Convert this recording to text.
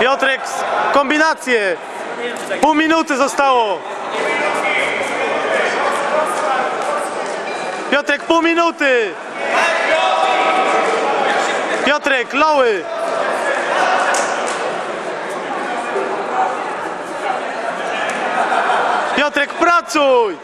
Piotrek, kombinacje. Pół minuty zostało. Piotrek, pół minuty. Piotrek, loły. Piotrek, pracuj.